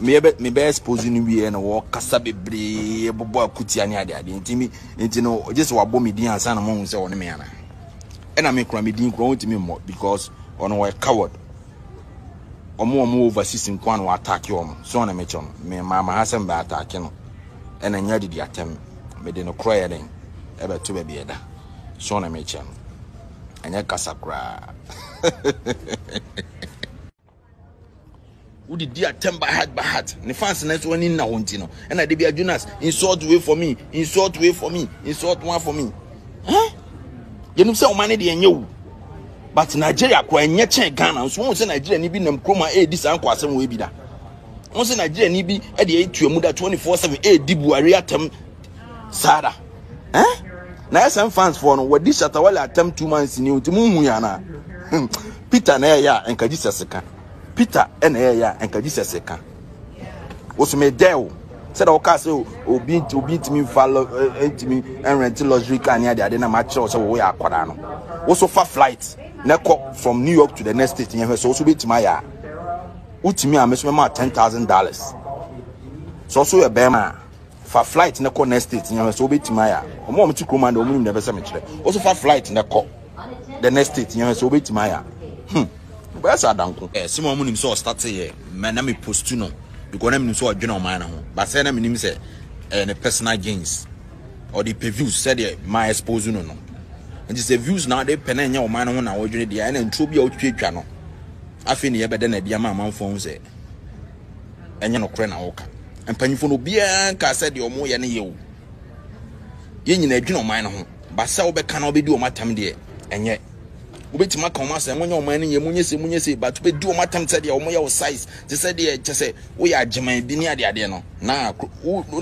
meyɛ bɛ mebɛ expose no wie na wɔkasa bebree bɔbɔ akutia ne ade ade nti me nti no gye sɛ wabɔ me din ansa na moahu sɛ ɔne me ana ɛna me kora me din kora wontumi mmɔ because ɔno ɔyɛ coward ɔmo ɔmo overseas nko ano atake ɔmo so ɔna mekyɛ no me maama ha sɛ mbɛ atake no ɛna nya didi atɛm mede no korɔ yɛ den ɛbɛto baabi ɛda so ɔna mekyɛ no ɛnyɛ kasa koraa wode di atɛm by heart by heart ne fans na nso ani nna hɔ nti no ɛna de bia jonas insult way for me insult way for me insult one for me huh? yɛnim sɛ ɔma ne deɛ ɛnyɛ wo but nigeria koraa ɛnyɛ kyɛn ghana nso wɔn sɛ nigeria ni bi nam kurom a ɛredi saa nkɔ asɛm wɔ ebi da wɔn sɛ nigeria ni bi ɛde ɛtua mu da 24/7 ɛredi buhari atɛm saa da eh na ɛsɛn fans foɔ no wɔdi shatawale atam two months ni o ti mu hu yɛn ana hmm. peter na ɛyɛ a nka jesus ka peter na ɛyɛ a nka jesus ka wosome dɛ o sɛdeɛ wokaa sɛ obi obi ntumi mfa ntumi nrɛnte luxury car ne adeade na makyerɛw sɛ wɔyɛ akwadaa no woso fa flight na kɔ from new york to the next state yɛn hwɛ sɛ woso bɛtumi ayɛ a wotumi a mesomɛ ma ten thousand dollars sɛ ɔso yɛ bɛrima a fa flight ne kɔ next state nyɛ sɛ wobɛtumi ayɛ a ɔmo a ɔmote kurom a deɛ ɔmo nim na ɛbɛsɛ mekyerɛ wo so fa flight ne kɔ the next state nyɛ sɛ wobɛtumi ayɛ a hmm bɛyɛ sɛ adanko eh, sɛ ma ɔmo nim sɛ ɔstate yɛ ma na me postu no because na menim sɛ ɔdwene ɔman no ho ba sɛ na menim sɛ ɛyɛ eh, ne personal gains ɔde pɛ views sɛdeɛ ma expose no no nti sɛ views na ɔde pɛ na ɛnyɛ ɔman no ho na ɔdwene deɛ ɛna ntuo bi a ɔtwitwatwa no afei ne yɛbɛdɛ na adi ama amanfoɔ ho sɛ ɛnyɛ nokorɛ na woka. Mpanyinfoɔ no obiara nkaa sɛ deɛ wɔn yɛ no yɛ o. Yɛn nyinaa dwene ɔman no ho. Ba sɛ wobɛka na wobɛdi wɔn atam deɛ ɛnyɛ. Wobɛtumi aka wɔn asɛ monyɛ ɔman no yɛ monyɛ se monyɛ se but wobɛdi wɔn atam sɛ deɛ wɔn yɛ wo size te sɛ deɛ kyɛ sɛ woyɛ agyeman bi ne adeɛ adeɛ no na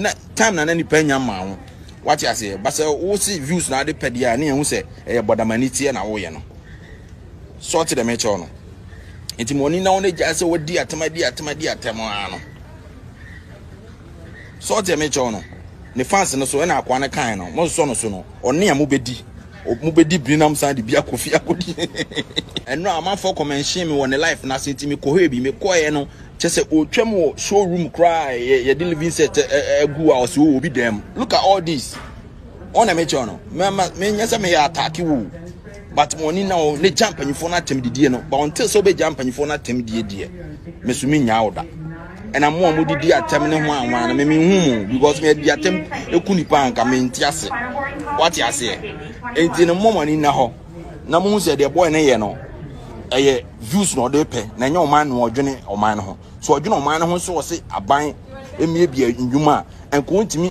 na time na na nipa nya mmaa ho wate aseɛ ba sɛ wo se views na ade pɛ deɛ a ne yɛhu sɛ ɛyɛ bɔdamani teɛ na woyɛ no sɔɔte dɛm ɛkyɛw no. nti ma ɔne na wɔn agya sɛ wɔdi atɛm adi atɛm adi atɛm ara no so ɔte ɛmɛ kyɛw no ne fans no so ɛna akoa no kan no mo nsɔ no so no ɔne a mo bɛdi mo bɛdi birinam san de bi akɔfi akɔdi ɛno a amanfoɔ kɔmɛnhyɛn mi wɔ ne life no ase nti mekɔhɔɛ bi mekɔɛ no kyɛ sɛ ɔtwam wɔ showroom koraa yɛde living set agu a ɔsɛ obi dɛm look at all this ɔna mekyɛw no mɛma menyɛ sɛ meyɛ atake wo but mo ni na o ne gya mpanyinfoɔ no atɛm didie no ba ɔnte sɛ ɔbɛgya mpanyinfoɔ no atɛm die deɛ meso me nyaa ɔda ɛna mo a mo didi atɛm ne ho anwa no meme hu mo because me adi atɛm eku nipa anka me nti ase wate aseɛ enti no mo mo ani na hɔ na mo hu sɛ deɛ bɔɔl no yɛ no ɛyɛ views na ɔde pɛ na ɛnyɛ ɔman no ɔdwene ɔman no ho so ɔdwene ɔman no ho so ɔse aban emie bia nnwuma a nka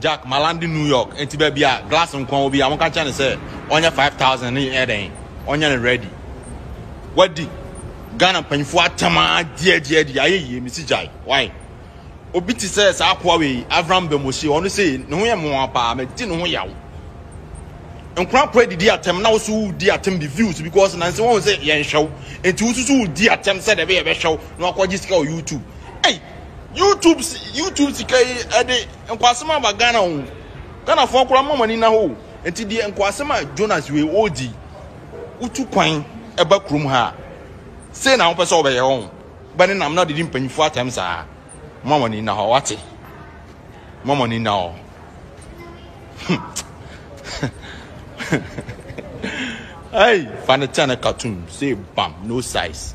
Jack, Malandi, New York, enti baabi a glass nko ara wɔ bi a wɔka kyerɛ no sɛ ɔnyɛ five thousand ne yɛ dɛn, ɔnyɛ no ready. Wadi Ghana mpanyinfoɔ atɛm ara di adi adi ayɛ yie mesi gyae why? Obi te sɛ saa akoa wei Avram Bemoshie ɔno sei ne ho yɛ mmoa paa madi ne ho yaw. Nkora kora didi atɛm na woso wodi atɛm bi views because nansi wɔn sɛ yɛnhwɛw enti wosusu wodi atɛm sɛ dɛbɛ yɛbɛhwɛw na wakɔgye sika wɔ YouTube. Ei! YouTube YouTube sika yi ɛde nkwasɛm aba Ghana ho. Ghanafoɔ koraa mma mo ani na hɔ Nti deɛ nkwasɛm a Jonas wei ɔredi wotu kwan ɛba kurom ha a sei na wopɛ sɛ wɔbɛyɛ hɔ bɛ ne nam na ɔde di mpanyinfoɔ atɛm saa mma mo ani na hɔ wate mma mo ani na hɔ Hey, fa ne tɛn ne cartoon say bam no size.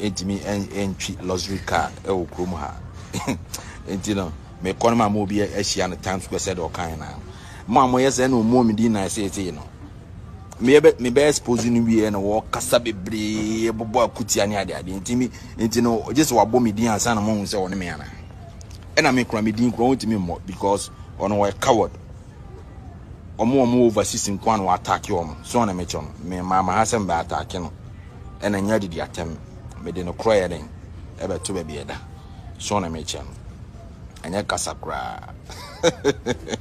ɛntumi ɛntwi luxury car ɛwɔ kurom ha ɛnti no mekɔ no ma ma obi ahyia no Times Square sɛdeɛ ɔkae no mo a moyɛ sɛ na ɔmuo medi nan seetee no mebɛ expose no wieɛ na wɔkasa bebree bobɔ akutia ne adeadeɛ nti me nti no gye sɛ wabɔ me din ansa na moahu sɛ ɔne me ana ɛna mekora me din kora wontumi mmɔ because ɔno wɔyɛ coward Ɔmo a ɔmo wɔ overseas nkoa na w'ataake ɔmo, sɛɔ na mekyɛ no, me maa maha sɛ mebɛ ataake no ɛna nyɛ adidi atɛm, mede no korɔ yɛdɛn ɛbɛ to bɛbi ɛda, sɛɔ na mekyɛ no, ɛnyɛ kasa koraa hehehehe.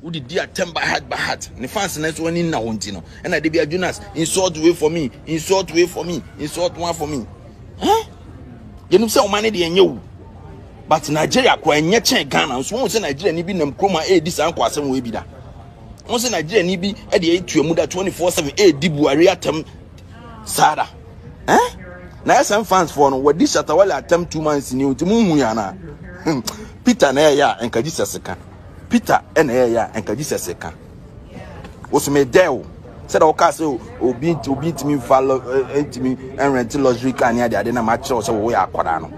Wo didi atɛm by heart by heart, ne fans no nso ani nna hɔ nti no ɛna de bia Jonas insult wei for me, insult wei for me, insult wei for me, eh yɛnim sɛ ɔma no deɛ ɛnyɛ wu. But Nigeria kora ɛnyɛ kyɛn Ghana nso wɔn sɛ Nigeria ni bi nam kurom a ɛredi saa nkwasɛm wɔ ebi da wɔn sɛ Nigeria ni bi ɛde ɛtua mu da 24/7 ɛredi Buhari atɛm saa da ɛn eh? na SM fans foɔ no wɔdi Shatawale atɛm two months ni nti mo hu yɛn anaa hmm. Peter na ɛyɛ a nka Jesus ka Peter na ɛyɛ a nka Jesus ka wosome dɛ o sɛdeɛ wokaa sɛ obi obi ntumi nfa ntumi nrɛnte luxury car ne adeade na makyerɛw sɛ wɔyɛ akwadaa no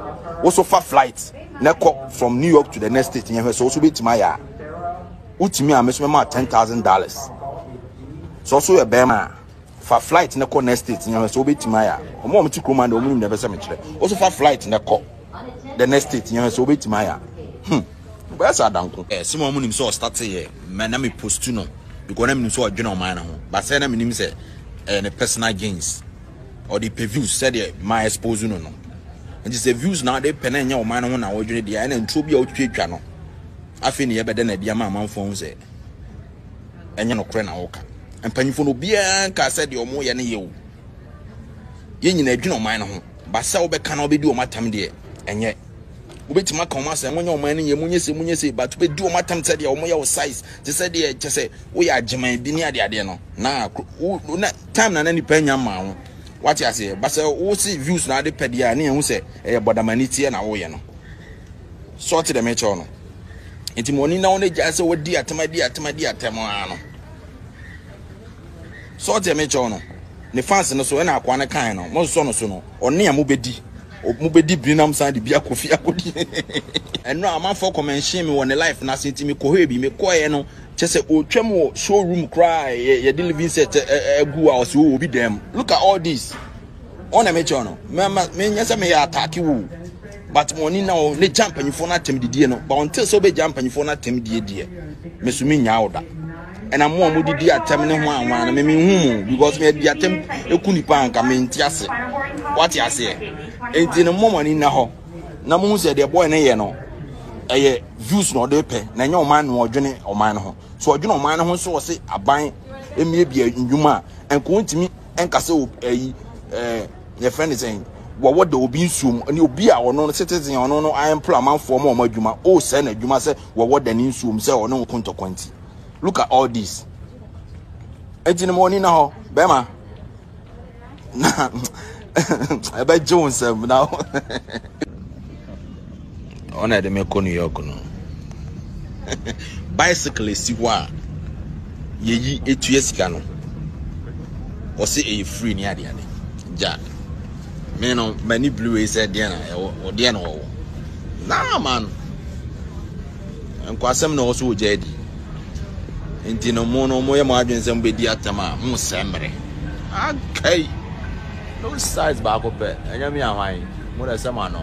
woso fa flight na kɔ from new york to the next state yɛn hwɛ sɛ woso bɛtumi ayɛ a wotumi a mesomɛ ma ten thousand dollars sɛ woso yɛ bɛrima a fa flight ne kɔ next state nyɛ sɛ wobɛtumi ayɛ a ɔmo a ɔmote kurom a deɛ ɔmo nim na ɛbɛ sɛ mekyerɛ wo so fa flight ne kɔ the next state nyɛ sɛ wobɛtumi ayɛ a hmm bɛyɛ sɛ adanko eh, sɛ ma ɔmo nim sɛ ɔstate yɛ ma na me postu no because na menim sɛ ɔdwene ɔman no ho ba sɛ na menim sɛ ɛyɛ eh, ne personal gains ɔde pɛ views sɛdeɛ ma expose no no nti sɛ views na ɔde pɛ na ɛnyɛ ɔman no ho na ɔdwene deɛ ɛna ntuo bi a wotwitwatwa no afei ne yɛbɛdɛ na adi ama amanfoɔ ho sɛ Ɛnyɛ nokorɛ na woka. Mpanyimfoɔ no obiara nkaa sɛ deɛ wɔyɛ no yɛ o. Yɛn nyinaa dwene ɔman no ho. Ba sɛ wobɛka na wobɛdi wɔn atam deɛ, ɛnyɛ. Wobɛtumi aka wɔn asɛ monyɛ ɔman no yɛ, monyɛ se, monyɛ se, but wobɛdi wɔn atam sɛ deɛ wɔyɛ wo size, te sɛ deɛ kyɛ sɛ woyɛ agyeman bi ne adeadeɛ no. Na, wo, na time na na nipa nya mmaa ho. Wate aseɛ? Ba sɛ wo se views na ade pɛ deɛ a, ne yɛhu sɛ ɛyɛ bɔdamani teɛ na woyɛ no. Sɔte deɛ mekyɛw no. nti ma ɔne na wɔn agya sɛ wɔdi atɛm adi atɛm adi atɛm ara no sɔɔte ɛmi kyɛw no ne fans no so ɛna akoa no kan no mo nsɔ no so no ɔne a mo bɛdi mo bɛdi birinam san de bi akɔfi akɔdi ɛno a amanfoɔ kɔmɛnhyen mi wɔ ne life no ase nti mekɔhɔɛ bi mekɔɛ no kyɛ sɛ ɔtwam wɔ showroom koraa yɛde living set agu a ɔsɛ obi dɛm look at all this ɔna mekyɛw no mɛma menyɛ sɛ meyɛ atake wo but mo ni na wo ne gya mpanyinfoɔ no atɛm didie no ba ɔnte sɛ wobɛgya mpanyinfoɔ no atɛm die deɛ me so menyaa wo da ɛna mo a mode di atɛm ne ho anwa no meme hu mu because meadi atɛm ɛku nipa anka mente ase wate aseɛ enti no mmɔ mo ani nna hɔ na mohu sɛ deɛ bɔɔl no yɛ no ɛyɛ views na ɔde pɛ na ɛnyɛ ɔman no ɔdwene ɔman no ho so ɔdwene ɔman no ho so ɔse aban mmie bia nnwuma a ɛnka ɔntumi ɛnka sɛ ɛyi ɛɛ yɛfrɛ ne sɛn wɔwɔ da obi nsuom ne obi a ɔno no citizen a ɔno no ayɛmplo amanfoɔ ma wɔn adwuma o sɛ na adwuma sɛ wɔwɔ da ne nsuom sɛ ɔne wɔn kontɔkwa nti look at all this ɛti no ma ɔni na hɔ bɛrima na ɛbɛgye wo nsɛm na ɔno na ɛde me kɔ new york no bicycle esi hɔ a yɛyi etua sika no ɔsi ɛyɛ free ne ade ade gya me no mani blue yi sɛ deɛ na ɛwɔ ɔdeɛ na ɔwɔ naa man nkwasɛm na ɔwɔ so wɔ gya adi nti no mo no mo yɛ mo adwene sɛ mo bɛdi atɛm a mo sɛ mmerɛ akai. Okay. No size baako pɛ, ɛnyɛ me ahwan. Mo na ɛsɛ mo ano.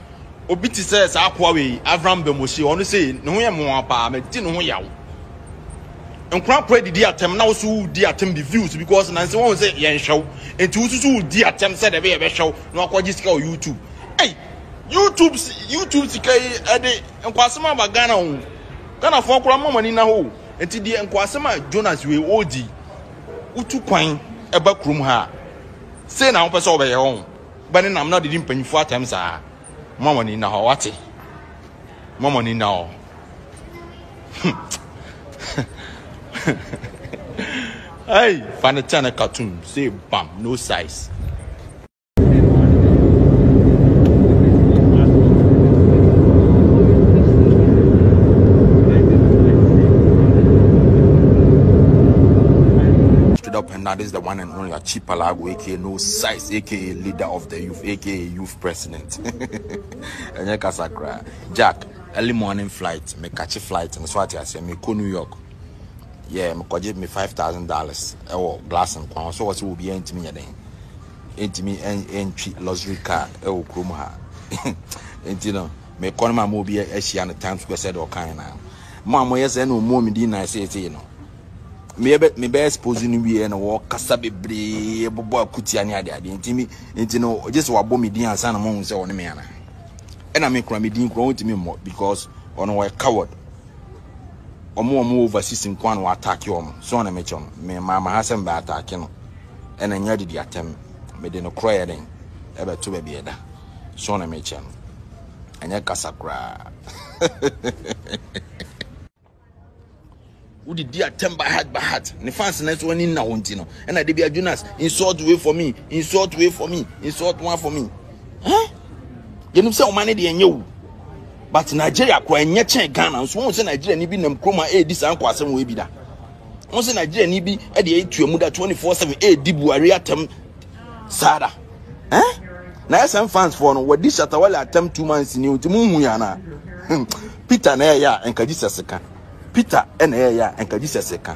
Obi te sɛ saa akoa wei, Avram Bemoshi, ɔno sei, ne ho yɛ mmoa paa, madi ne ho yaw. Nkora kora didi atɛm na woso wodi atɛm de views because nansi wɔn sɛ yɛnhwɛ wo. Enti wosusu wodi atɛm sɛ dɛbɛ yɛbɛhwɛ wo na wakɔgye sika wɔ YouTube. Ei, YouTube YouTube sika yi ɛde nkwasɛm aba Ghana ho. Ghanafoɔ koraa mma mo ani nna hɔ o. Enti deɛ nkwasɛm a Jonas wei ɔredi, wotu kwan ɛba kurom ha a, sei na wopɛ sɛ wobɛyɛ ho. bɛnenam na ɔde di mpanyimfo atɛm saa. Mma mo ani nna hɔ, wate? Mma mo ani nna hɔ. Hey, fa ne tɛn cartoon, say bam, no size. Hono ya Chipalago aka no size aka leader of the youth aka youth president. Enye kasa kra. Jack, early morning flight, me catch flight, and so at yasi me ko New York. Yeah, me kwaje me five thousand dollars. Ewo glass and kwan. So what's will be entimi yaden. Entimi entry luxury car. Ewo krum ha. Enti no, me kɔn ma mo bi ahyia no Times Square sɛ deɛ ɔkan na mo a moyɛ sɛ na ɔmuo me din na ɛsɛ ɛsɛ no meyɛ bɛ mebɛ expose no wie na wɔkasa bebree bɔbɔ akutia ne ade ade nti mi nti no gye sɛ wabɔ me din ansa na mo ahu sɛ ɔne me ana ɛna me kura me din kura wɔntumi mmɔ because ɔno wɔyɛ coward ɔmo ɔmo overseas nko a na wɔataake ɔmo so ɔna mekyɛ no me maama ha sɛ mbɛ ataake no ɛna nyɛ didi atɛm mede no korɔ yɛ den ɛbɛto baabi ɛda so ɔna mekyɛ no ɛnyɛ kasa koraa wode di atɛm by heart by heart ne fans na nso ani nna hɔ nti no ɛna de bia jonas insult way for me insult way for me insult one for me huh? yɛnim sɛ ɔma ne deɛ ɛnyɛ wo but nigeria kora ɛnyɛ kyɛn ghana nso wɔn sɛ nigeria ni bi nam kurom a ɛredi saa nkɔ asɛm wɔ bi da wɔn sɛ nigeria ni bi ɛde ɛtua mu da 24/7 ɛredi buhari atɛm saa da eh na yɛ sɛn fans foɔ no wɔdi shatawale atam two months ni nti mu nhu yɛ anaa hmm. peter na ɛyɛ a nka jesus ka peter na ɛyɛ a nka jesus ka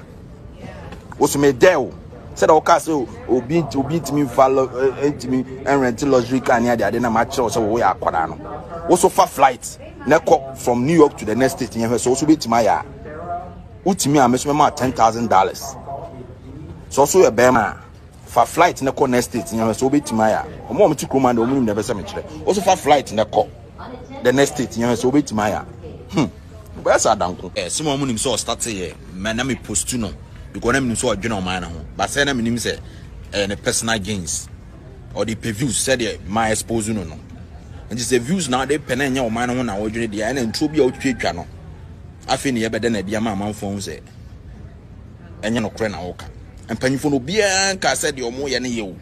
wosome dɛ o sɛdeɛ wokaa sɛ obi obi ntumi mfa eh, ntumi nrɛnte luxury car ne adeade na makyerɛw sɛ wɔwɔ yɛ akwadaa no woso fa flight na kɔ from new york to the next state yɛn hwɛ sɛ woso bɛtumi ayɛ a wotumi a mesomɛ ma ten thousand dollars sɛ ɔso yɛ bɛrima a fa flight ne kɔ next state yɛn hwɛ sɛ wobɛtumi ayɛ a ɔmo a ɔmo te kurom ande ɔmo nim na ɛbɛsɛ mekyerɛ ɔso fa flight ne kɔ the next state yɛn hwɛ sɛ wobɛtumi ayɛ a hmm bɛyɛ sɛ adanko eh, sɛ ɔmo nim sɛ ɔstate yɛ mɛ na me post no because na menim sɛ ɔdwene ɔman no ho ba sɛ na menim sɛ ɛyɛ ne personal gains ɔde pɛ views sɛdeɛ ma expose no no nti sɛ views na ɔde pɛ na ɛnyɛ ɔman no ho na ɔdwene deɛ ɛna ntuo bi a ɔtwitwatwa no afei ne yɛbɛdɛ na ɛde ama amanfoɔ ho sɛ Ɛnyɛ nokorɛ na woka. Mpanyimfoɔ no obiara nkaa sɛ deɛ wɔyɛ no yɛ o.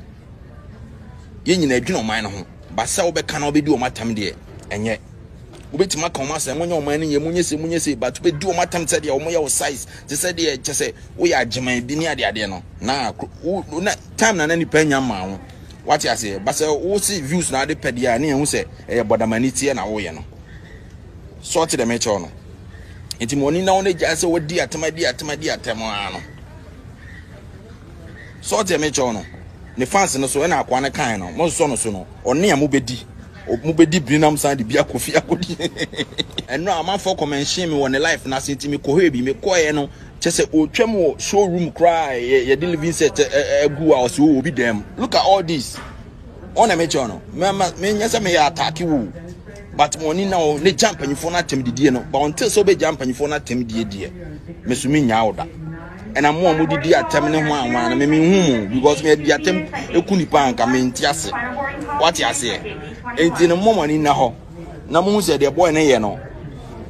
Yɛn nyinaa dwene ɔman no ho. Ba sɛ wobɛka na wobɛdi wɔn atam deɛ, ɛnyɛ. Wobɛtumi aka wɔn asɛ monyɛ ɔman no yɛ, monyɛ se, monyɛ se, but wobɛdi wɔn atam te sɛ deɛ wɔyɛ wo size, te sɛ deɛ kyɛ sɛ woyɛ agyeman bi ne adeadeɛ no. Na, wo, na, time na na nipa nya mmaa ho. Wate aseɛ? Ba sɛ wo se views na ade pɛ deɛ a, ne yɛhu sɛ ɛyɛ bɔdamani teɛ na woyɛ no. Sɔte deɛ mekyɛw no. nti ma ɔne na wɔn agya sɛ wɔdi atɛm adi atɛm adi atɛm ara no sɔɔte ɛmɛ kyɛw no ne fans no so ɛna akoa no kan no mo nsɔ no so no ɔne a mo bɛdi mo bɛdi birinam san de bi akɔfi akɔdi ɛno a amanfoɔ kɔmɛnhyɛn mi wɔ ne life n'ase nti mi kɔhɔɛ bi mi kɔɛ no kyɛ sɛ ɔtwam wɔ showroom koraa yɛde living set ɛgu a ɔsi wɔ obi dɛm look at all this ɔna mi kyɛw no mɛ mɛ nyɛ sɛ mi yɛ ataaki wo. but mo ni na o ne gya mpanyinfoɔ no atɛm didie no ba ɔnte sɛ ɔbɛgya mpanyinfoɔ no atɛm die deɛ meso me nyaa ɔda ɛna mo a mo didi atɛm ne ho anwa no meme hu mo because me adi atɛm eku nipa anka me nti ase wate aseɛ nti no mo mo ani na hɔ na mo hu sɛ deɛ bɔɔl no yɛ no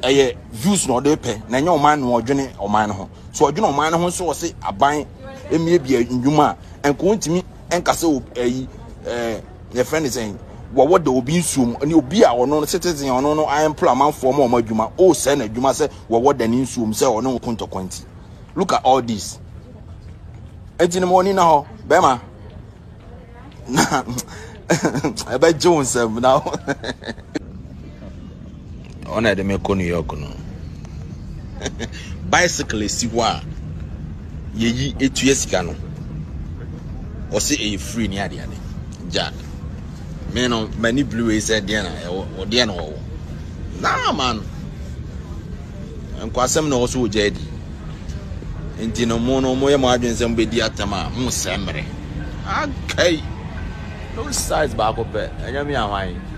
ɛyɛ views na ɔde pɛ na ɛnyɛ ɔman no ɔdwene ɔman no ho so ɔdwene ɔman no ho so ɔse aban emie bia nnwuma a nka wɔntumi ɛnka sɛ ɛyi ɛɛ yɛfrɛ ne sɛn wɔwɔ da obi nsuom ne obi a ɔno no citizen ɔno no ayɛmpla amanfoɔ ma wɔn adwuma o sɛ na adwuma sɛ wɔwɔ da ne nsuom sɛ ɔne wɔn kontɔkwa nti look at all this ɛnti no ma ɔni na hɔ bɛrima na ɛbɛgye wo nsɛm na ɔna ɛde me kɔ new york no bicycle esi hɔ a yɛyi etua sika no ɔsi ɛyɛ free ne ade ade gya me no m'ani blue yi sɛ deɛ na ɛwɔ ɔdeɛ na ɔwɔ naa ma no nkwasɛm na ɔwɔ so wɔ gya adi nti no mo no mo yɛ mo adwene sɛ mo bɛ di atam a mo sɛ mmerɛ akai no size baako pɛ ɛnyɛ mi ahwan.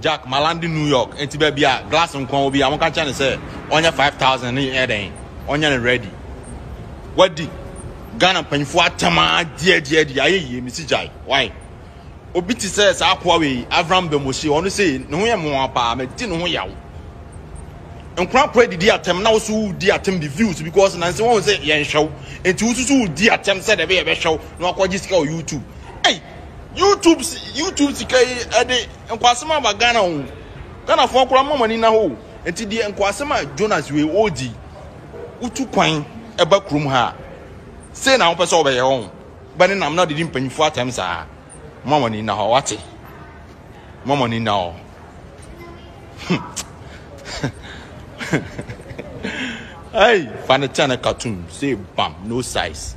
Jack Malandi New York nti baabi a glass nkoa wɔ bi a wɔka kyerɛ no sɛ ɔnyɛ five thousand ne yɛ dɛn ɔnyɛ no ready wadi Ghana mpanyinfoɔ atɛm a diadiadi ayɛ yie mesi gyae wae obi te sɛ saa akoa wei Avram Bemoshe ɔno sei ne ho yɛ mmoa paa mɛdi ne ho yaw nkorakora didi atɛm na woso wodi atɛm de views because nansi wɔn sɛ yɛn hwɛw nti wosusu wodi atɛm sɛ dɛbɛ yɛbɛhwɛw na wakɔgye sika wɔ YouTube ɛy YouTube YouTube sika yi ɛde nkwasɛm aba Ghana ho. Ghana fo akora mama ni na ho. Enti deɛ nkwasɛm a Jonas wei odi utu kwan ɛba kurom ha. Say na wopɛ sɛ ɔbɛyɛ ho. Ba ne nam na didi mpanyinfo atɛm saa. Mama ni na ho wate. Mama ni na ho. Hey, Vanity and a cartoon. Say bam, no size.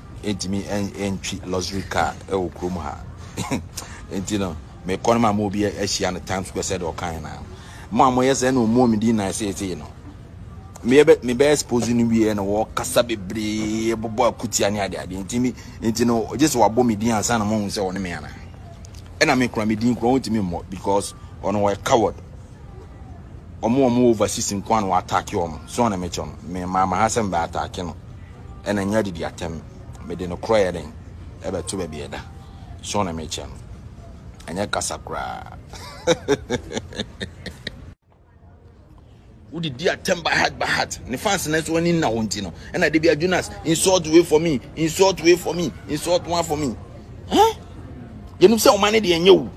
ɛntumi ɛntwi luxury car ɛwɔ kurom ha nti no mekɔ no ma ma obi ahyia no Times Square sɛ deɛ ɔkan na mo a moyɛ sɛ na ɔmuo me din nan seesei no mebɛ expose no wieɛ na wɔkasa bebree bɔbɔ akutia ne adeade nti mi nti no gye sɛ wabɔ me din ansa na moahu sɛ ɔne me ana ɛna mekora me din kora ɔntumi mmɔ because ɔno ɔyɛ coward Ɔmo ɔmo overseas nkoa na w'attack ɔmo so na mekyɛ no me maa maha sɛ mebɛ attack no ɛna nyɛ didi atɛm mede no korɔ yɛ dɛn ɛbɛ to bɛbi ɛda so na mekyɛ no ɛnyɛ kasa koraa wo didi atɛm by heart by heart ne fans na nso ani nna hɔ nti no ɛna de bi a Jonas insult way for me insult way for me insult one for me huh? yɛnim sɛ ɔma ne deɛ nyɛ wo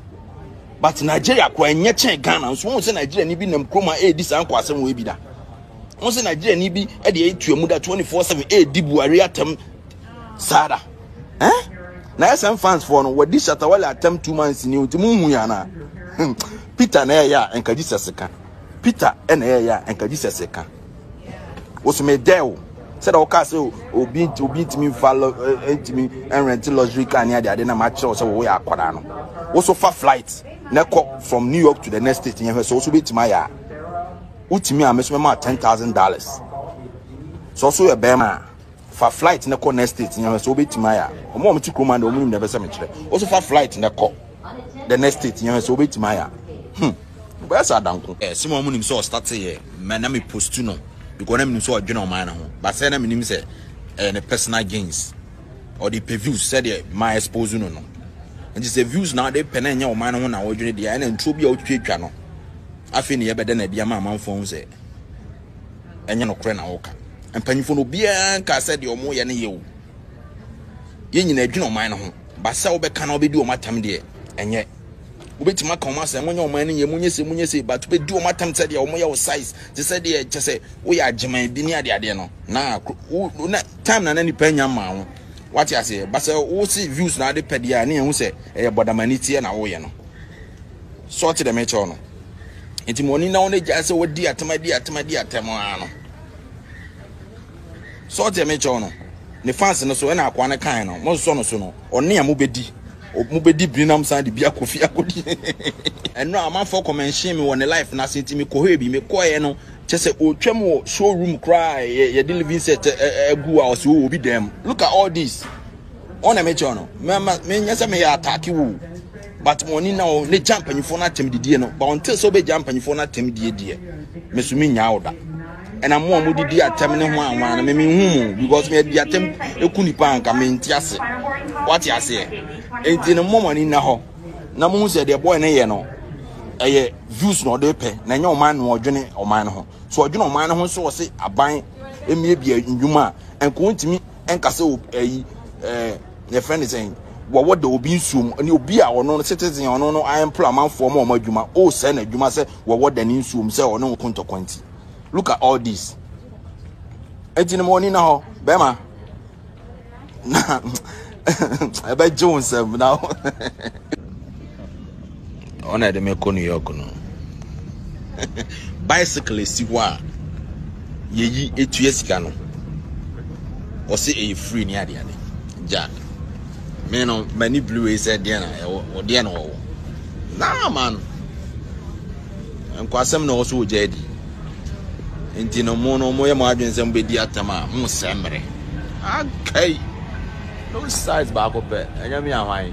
But Nigeria kɔ ɛnyɛ kyɛn Ghana nso wɔn sɛ Nigeria ni bi nam kurom a ɛredi saa nkɔasɛm wɔ ebi da. Wɔn sɛ Nigeria ni bi ɛde ɛtua mu da 24/7 ɛredi Buhari atɛm saa da. Eh? Na SM fans foɔ no wɔdi Shatawale atɛm two months ni nti mo nhu yɛ anaa? Hmm. Peter na ɛyɛ a nka Jesus ka. Peter ɛna ɛyɛ a nka Jesus ka. wosome dɛ o sɛdeɛ wokaa sɛ obi obi ntumi nfa ntumi nrɛnte luxury car ne adeade na makyerɛw sɛ wɔyɛ akwadaa no woso fa flight na kɔ from new york to the next state yɛn hwɛ sɛ woso bɛtumi ayɛ a wotumi a meso mɛma ten thousand dollars sɛ woso yɛ bɛrima a fa flight na kɔ next state yɛn hwɛ sɛ wobɛtumi ayɛ a wɔn a wɔte kurom a wɔn nim na ɛbɛsɛ mekyerɛ woso fa flight na kɔ the next state yɛn hwɛ sɛ wobɛtumi ayɛ a hmm Bɛyɛ sɛ adanko. Sɛ wɔn nim sɛ ɔstate yɛ mɛ na me postu no because na menim sɛ ɔdwene ɔman no ho but sɛ na menim sɛ ɛyɛ ne personal gains ɔde pɛ views sɛdeɛ ma expose no no nti sɛ views na ɔde pɛ na ɛnyɛ ɔman no ho na ɔdwene deɛ ɛna ntuo bi a ɔtwitwatwa no afei ne yɛbɛda no adi ama amanfoɔ ho sɛ ɛnyɛ nokorɛ na ɔka mpanyimfoɔ no obiara nka sɛ deɛ ɔmo yɛ no yɛ o yɛn nyinaa adwene ɔman no ho ba sɛ wobɛka na wobɛdi wɔn atam deɛ ɛnyɛ wobɛtumi aka wɔn asɛ monyɛ ɔman no yɛ monyɛ se monyɛ se but wobɛdi wɔn atam sɛ deɛ wɔyɛ wo size te sɛ deɛ kyɛ sɛ woyɛ agyeman bi ne adeadeɛ no na na time na na nipa nya mmaa ho wate aseɛ ba sɛ wo se views na ade pɛ deɛ a ne yɛhu sɛ ɛyɛ bɔdamani teɛ na woyɛ no sɛ ɔte dɛ mekyɛw no nti mɔni na wɔn agya sɛ wɔdi atam adi atam adi atam ano Sɛ ɔgye me kyɛw no, ne fans no so ɛna akoa no kae no, mo nsɔ no so no, ɔne a mobɛdi, mobɛdi biri nam san de bi akɔ fie akɔdi. Nnora, amanfoɔ kɔmɛnhyee me wɔ ne life no ase nti me kɔhɔɛ bi, me kɔeɛ no kyɛ sɛ ɔretwam wɔ show room koraa a yɛde living set agu a ɔse ɔwɔ obi dan mu, look at all this, ɔne me kyɛw no, mɛma, menyɛ sɛ meyɛ attack wo o. but mo ni na o ne gya mpanyinfoɔ no atɛm didie no but ɔnte sɛ ɔbɛgya mpanyinfoɔ no atɛm die deɛ meso me nyaa ɔda ɛna mo a mo didi atɛm ne ho anwa no meme hu mo because me adi atɛm eku nipa anka me nti ase wate aseɛ enti no mo mo ani na hɔ na mo hu sɛ deɛ boy ne yɛ no ɛyɛ views na ɔde pɛ na ɛnyɛ ɔman no ɔdwene ɔman no ho so ɔdwene ɔman no ho so ɔse aban emie bia nnwuma a nka wɔntumi nka sɛ ɛyi ɛɛ yɛfrɛ no sɛn wɔwɔ da obi nsuom ne obi a ɔno no citizen ɔno no aɛmplo amanfoɔ ma ɔma adwuma o oh, sɛ na adwuma sɛ wɔwɔ da ne nsuom sɛ ɔne wo kontɔkwa nti look at all this ɛnti no ma ɔni na hɔ bɛma na ɛbɛgye wo nsɛm na ɔna ɛde me kɔ new york no bicycle esi hɔ a yɛyi etua sika no ɔsɛ ɛyɛ free ne ade ade gya me no m'ani blue yi sɛ deɛ na ɛwɔ ɔdeɛ na ɔwɔ naa ma no nkwasɛm na ɔwɔ so wɔ gya adi nti no mo no mo yɛ mo adwene sɛ mo bɛdi atam a mo sɛ mmerɛ akai no size baako pɛ ɛnyɛ me ahwan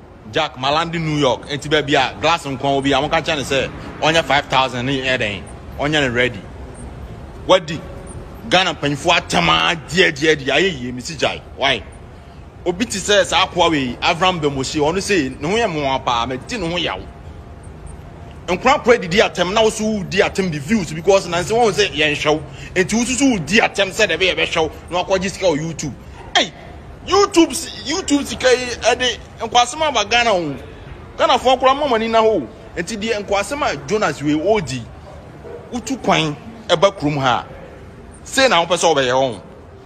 Jack Malandi New York nti baabi a glass nkoa wɔ bi a wɔka kyerɛ no sɛ ɔnyɛ five thousand ne yɛ dɛn ɔnyɛ no ready wadi Ghana mpanyinfoɔ atɛm a diadiadi ayɛ yie mesi gyae wae obi te sɛ saa akoa wei Avram Bemoshe ɔno sei ne ho yɛ mmoa paa mɛdi ne ho yaw nkorakora didi atɛm na woso wodi atɛm bi views because nansi wɔn sɛ yɛn hwɛw nti wososo wodi atɛm sɛ dɛbɛ yɛbɛhwɛw na wakɔgye sika wɔ YouTube ɛy youtube youtube sika yi ɛde nkwasɛm aba ghana ho ghanafoɔ koraa mma mo ani na hɔ nti deɛ nkwasɛm a jonas wei ɔredi wotu kwan ɛba kurom ha a sei na wopɛ sɛ wɔbɛyɛ hɔ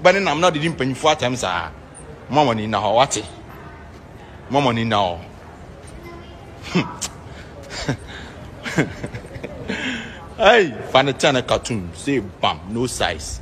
bɛ ne nam na ɔde di mpanyinfoɔ atɛm saa mma mo ani na hɔ wate mma mo ani na hɔ Hey, Fanatiana cartoon, say bam, no size.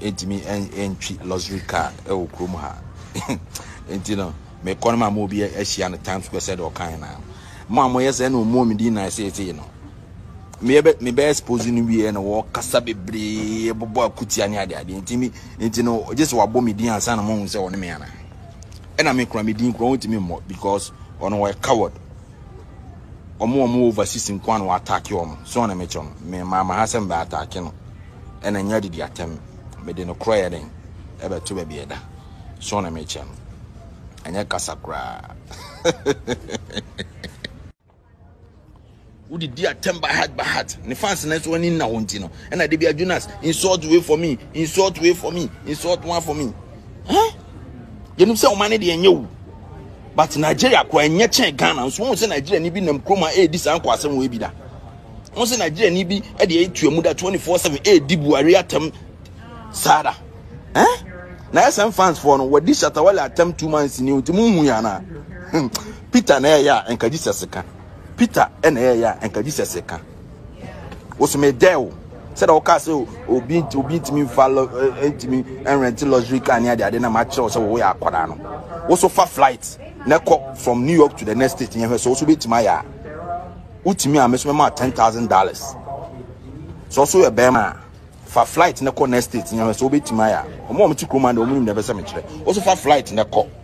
ɛntumi ɛntwi luxury car ɛwɔ kurom ha nti no mekɔ no ma ma obi ahyia no Times Square sɛdeɛ ɔkan na mo a moyɛ sɛ na ɔmuo me din na ɛseesei no mebɛ expose no wieɛ na wɔkasa bebree bɔbɔ akutia ne adeadeɛ nti me nti no gye sɛ wabɔ me din ansa na moahu sɛ ɔne me ana ɛna mekora me din kora wontumi mmɔ because ɔno ɔyɛ coward ɔmo ɔmo overseas nkoa na w'attack ɔmo so na mekyerɛ no me maa ma ha sɛ mbɛ attack no ɛna nyɛ adidi atɛm mede no korɔ yɛ dɛn ɛbɛ to bɛbi ɛda so na mekyerɛ no ɛnyɛ kasa koraa wode di atɛm by heart by heart ne fans na nso ani nna hɔ nti no ɛna de bia jonas insult way for me insult way for me insult one for me huh? yɛnim sɛ ɔma ne deɛ ɛnyɛ wo but nigeria kora ɛnyɛ kyɛn ghana nso wɔn sɛ nigeria ni bi nam kurom a ɛredi saa nkɔasɛm wɔ ebi da wɔn sɛ nigeria ni bi ɛde ɛtua mu da twenty four seven ɛredi buhari atɛm saa da ɛn na ɛsɛn fans foɔ no wɔdi shatawale atɛm two months ni nti mu nhu yɛn anaa peter na ɛyɛ a nka jesus ka peter ɛna ɛyɛ a nka jesus ka. woso medɛ o sɛdeɛ wokaa sɛ obi obi ntumi mfa ntumi nrɛnte luxury car ne adeade na makyerɛw sɛ woyɛ akwadaa no woso fa flight na kɔ from new york to the next state yɛhwɛ sɛ woso bɛtumi ayɛ a wotumi a mesome ma ten thousand dollars sɛ woso yɛ bɛrima a fa flight na kɔ next state yɛhwɛ sɛ wobɛtumi ayɛ a ɔmo a ɔmo te kurom a na ɔmo nim na ɛbɛsɛ mekyerɛ woso fa flight na kɔ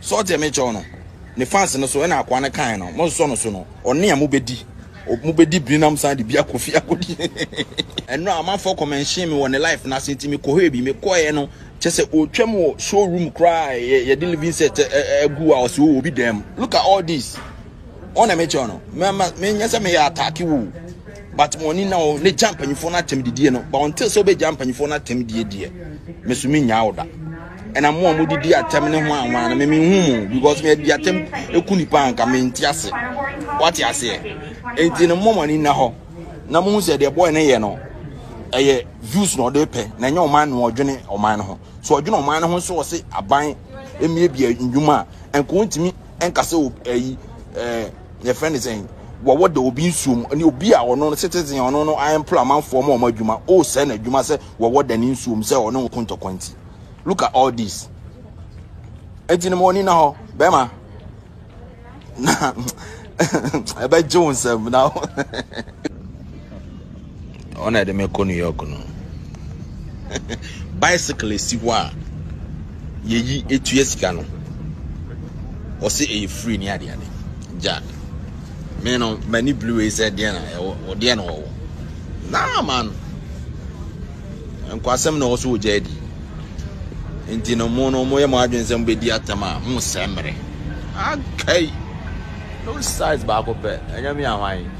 So ɔte me kyɛw no ne fans no so ɛna akoa no kan no mo nsɔ no so no ɔne a mo bɛdi mo bɛdi birinam san de bi akɔfi akɔdi ɛno a amanfoɔ kɔmɛnhyen me wɔ ne life no ase nti mekɔhwɛ bi mekɔɛ no kyɛ sɛ ɔtwam wɔ showroom koraa yɛde living set agu a ɔsɛ obi dɛm look at all this ɔna me kyɛw no menyɛ sɛ meyɛ atake wo but mo ani na ɔne gya mpanyinfoɔ no atɛm didie no but ɔnte sɛ ɔbɛgya mpanyinfoɔ no atɛm die deɛ meso me nyaa ɔda ɛna mo a mo didi atɛm ne ho anwa no meme hu mo because me adi atɛm eku nipa anka me nti ase wate aseɛ enti no mo mo ani na hɔ na mo hu sɛ deɛ boy no yɛ no ɛyɛ views na ɔde pɛ na ɛnyɛ ɔman no ɔdwene ɔman no ho so ɔdwene ɔman no ho so ɔse aban emie bia nnwuma a nka wɔntumi ɛnka sɛ ɛyi ɛɛ yɛfrɛ ne sɛn wɔwɔ da obi nsuom ne obi a ɔno no citizen ɔno no ayɛmpla amanfoɔ ma ɔmo adwuma o sɛ na adwuma sɛ wɔwɔ da ne nsuom sɛ ɔne ɔko ntɔkwa nti look at all this ɛti no ma ɔni na hɔ bɛrima na ɛbɛgye wo nsɛm na ɔna ɛde me kɔ new york no bicycle esi hɔ a yɛyi etua sika no ɔse ɛyɛ free ne ade ade gya me no m'ani blue yi sɛ deɛ na ɛwɔ ɔdeɛ na ɔwɔ naa ma no nkwasɛm na ɔwɔ so wɔ gya adi nti no mo no mo yɛ mo adwene sɛ mo bɛdi atɛm a mo sɛ mmerɛ akai no size baako pɛ ɛnyɛ me ahwan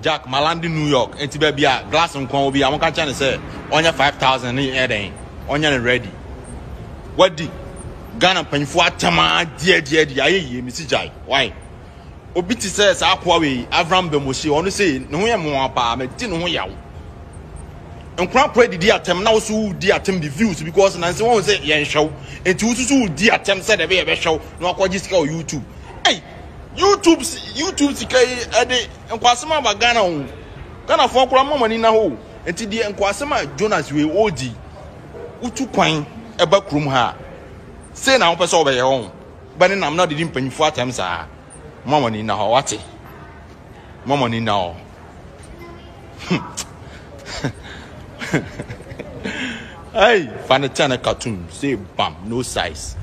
Jack Malandi New York enti baabi a glass nkoa wɔ bi a wɔka kyerɛ no sɛ ɔnyɛ five thousand ne yɛ dɛn ɔnyɛ no ready wadi Ghana mpanyinfoɔ atɛm a diadiadi ayɛ yie mesi gyae wae obi te sɛ saa akoa wei Avram Bemoshe ɔno sei ne ho yɛ mmoa paa mɛti ne ho yaw nkora kora didi atɛm na woso wodi atɛm bi views because nansi wɔn sɛ yɛn hwɛw enti wososo wodi atɛm sɛ dɛbɛ yɛ bɛhwɛw na wakɔgye sika wɔ YouTube ei YouTube YouTube sika yi ɛde nkwasɛm aba Ghana ho. Ghanafoɔ koraa mma wɔn ani na hɔ. Nti deɛ nkwasɛm a Jonas wei ɔredi wotu kwan ɛba kurom ha a sei na wopɛ sɛ wɔbɛyɛ wɔn bɛ ne nam na ɔde di mpanyinfoɔ atɛm saa mma wɔn ani na hɔ wate mma wɔn ani na hɔ. Hey, fa ne tɛn ne cartoon say bam no size.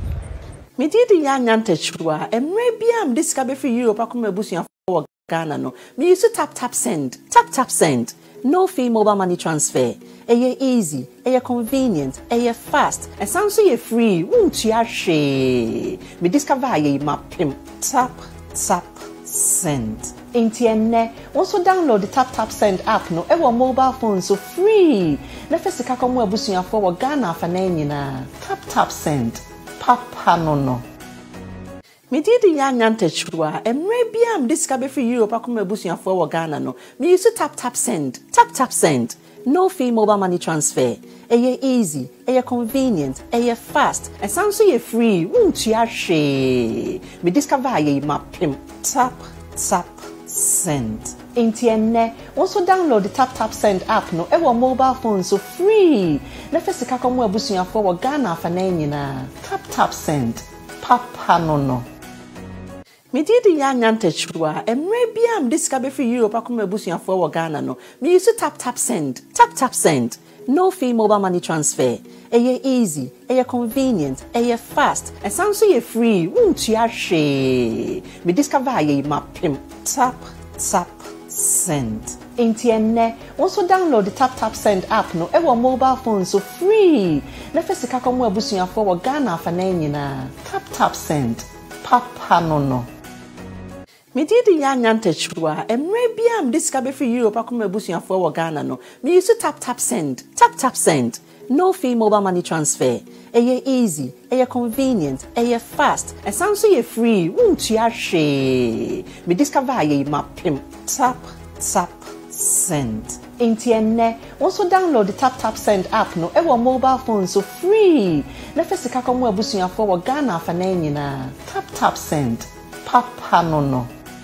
Me din de Yaa Nyantakyiwa. Mmerɛ biara a mede sika bɛfiri Europe akɔma m'abusuafoɔ wɔ Ghana no, me use tap tap send, tap tap send, no fee mobile money transfer. Ɛyɛ easy, ɛyɛ convenient, ɛyɛ fast, ɛsan nso yɛ free, wontua hwee. Me discover yei mapem. Tap tap send. Enti ɛnnɛ, wo nso download tap tap send app no wɔ mobile phone so free na fa sika kɔma w'abusuafoɔ wɔ Ghana afanan nyinaa. Tap tap send. papa no no. Me din de Yaa Nyantakyiruwaa. Mmerɛ biara a mede sika bɛfiri Europe akɔ m'abusuafoɔ wɔ Ghana no, me use tap tap send, tap tap send, no fee mobile money transfer. Ɛyɛ easy, ɛyɛ convenient, ɛyɛ fast, ɛsan nso yɛ free, wontua hwee. Me discover ayɛ yi mapem tap tap. send. Enti ɛnnɛ, wo nso download Tap Tap Send app no wɔ mobile phone so free na fa sika kɔma w'abusuafoɔ wɔ Ghana afanan nyinaa. Tap Tap Send, papa no no. Me din de Yaa Nyantɛ Chua. Mmerɛ biara a mede sika bɛfiri Europe akɔma m'abusuafoɔ wɔ Ghana no, me use Tap Tap Send. Tap Tap Send, No fee mobile money transfer, ɛyɛ easy, ɛyɛ convenient, ɛyɛ fast, ɛsan nso yɛ free, wontua hwee. Me discover yei mapem. Tap Tap Send. Enti ɛnnɛ, wo nso download Tap Tap Send app no wɔ mobile phone so free na fa sika kɔma w'abusuafoɔ wɔ Ghana afanan nyinaa. Tap Tap Send, papa no no. Me din de Yaa Nyantɛ Kyerua. Mmerɛ biara a mede sika bɛfiri Europe akɔma m'abusuafoɔ wɔ Ghana no, me use Tap Tap Send. Tap Tap Send, No Fee Mobile Money Transfer. Ɛyɛ easy, ɛyɛ convenient, ɛyɛ fast, ɛsan nso yɛ free, wontua hwee. Me discover a yei mapem. Tap Tap Send. Enti ɛnnɛ, wo nso download TapTapSend app no wɔ mobile phone so free na fa sika kɔma w'abusuafoɔ wɔ Ghana afanan nyinaa. TapTapSend, papa no no.